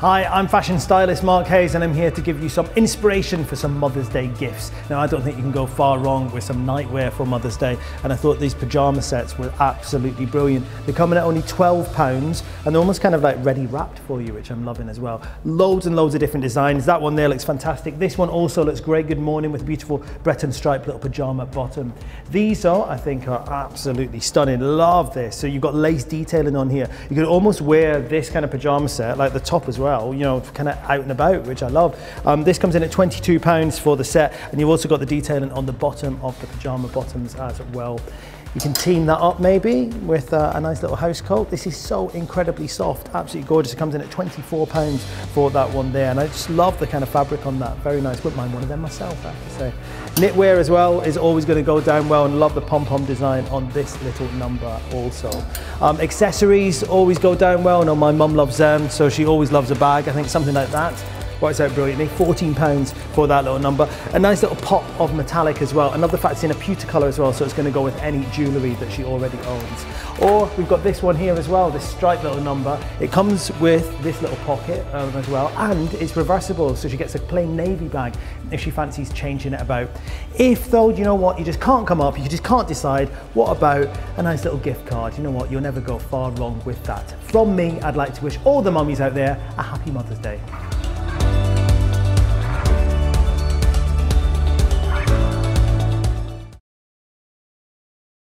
Hi, I'm fashion stylist Mark Heyes and I'm here to give you some inspiration for some Mother's Day gifts. Now I don't think you can go far wrong with some nightwear for Mother's Day and I thought these pyjama sets were absolutely brilliant. They're coming at only £12 and they're almost kind of like ready wrapped for you which I'm loving as well. Loads and loads of different designs. That one there looks fantastic. This one also looks great. Good morning with beautiful Breton stripe little pyjama bottom. These are, I think, are absolutely stunning. Love this. So you've got lace detailing on here. You could almost wear this kind of pyjama set like the top as well well, you know, kind of out and about, which I love. Um, this comes in at £22 for the set, and you've also got the detailing on the bottom of the pyjama bottoms as well. You can team that up maybe with uh, a nice little house coat. This is so incredibly soft, absolutely gorgeous. It comes in at £24 for that one there. And I just love the kind of fabric on that. Very nice. Wouldn't mind one of them myself, I have to say. Knitwear as well is always going to go down well and love the pom-pom design on this little number also. Um, accessories always go down well. Know my mum loves them, so she always loves a bag. I think something like that works out brilliantly. 14 pounds for that little number. A nice little pop of metallic as well. Another fact, it's in a pewter color as well, so it's gonna go with any jewelry that she already owns. Or we've got this one here as well, this striped little number. It comes with this little pocket um, as well, and it's reversible, so she gets a plain navy bag if she fancies changing it about. If though, you know what, you just can't come up, you just can't decide, what about a nice little gift card? You know what, you'll never go far wrong with that. From me, I'd like to wish all the mummies out there a happy Mother's Day.